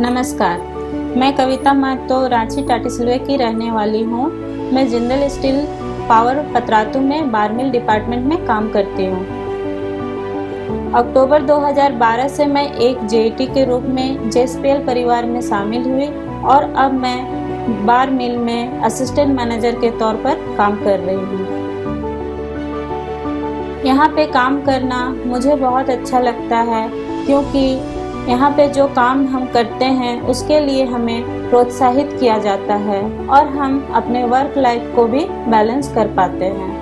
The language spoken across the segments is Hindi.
नमस्कार। मैं कविता महतो, रांची टाटिसलवे की रहने वाली हूँ। मैं जिंदल स्टील पावर पतरातू में बारमिल डिपार्टमेंट में काम करती हूँ। अक्टूबर 2012 से मैं एक जेटी के रूप में जेएसपीएल परिवार में शामिल हुई और अब मैं बार मिल में असिस्टेंट मैनेजर के तौर पर काम कर रही हूँ। यहाँ पे काम करना मुझे बहुत अच्छा लगता है क्योंकि यहाँ पे जो काम हम करते हैं, उसके लिए हमें प्रोत्साहित किया जाता है और हम अपने वर्क लाइफ को भी बैलेंस कर पाते हैं।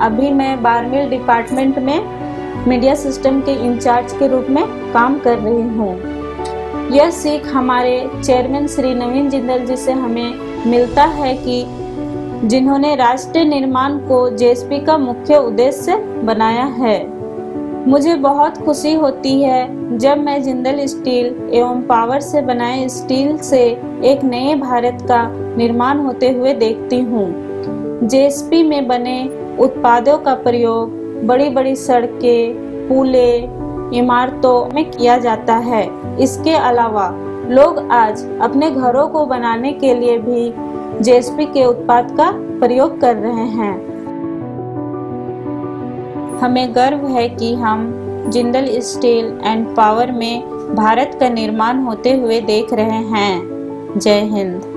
अभी मैं बारमिल डिपार्टमेंट में मीडिया सिस्टम के इंचार्ज के रूप में काम कर रही हूँ। यह सीख हमारे चेयरमैन श्री नवीन जिंदल जी से हमें मिलता है कि जिन्होंने राष्ट्रीय निर्माण को जेएसपी का मुख्य उद्देश्य बनाया है। मुझे बहुत खुशी होती है जब मैं जिंदल स्टील एवं पावर से बनाए स्टील से एक नए भारत का निर्माण होते हुए देखती हूँ। जेएसपी में बने उत्पादों का प्रयोग बड़ी बड़ी सड़कें, पुले, इमारतों में किया जाता है। इसके अलावा लोग आज अपने घरों को बनाने के लिए भी जेएसपी के उत्पाद का प्रयोग कर रहे हैं। हमें गर्व है कि हम जिंदल स्टील एंड पावर में भारत का निर्माण होते हुए देख रहे हैं। जय हिंद।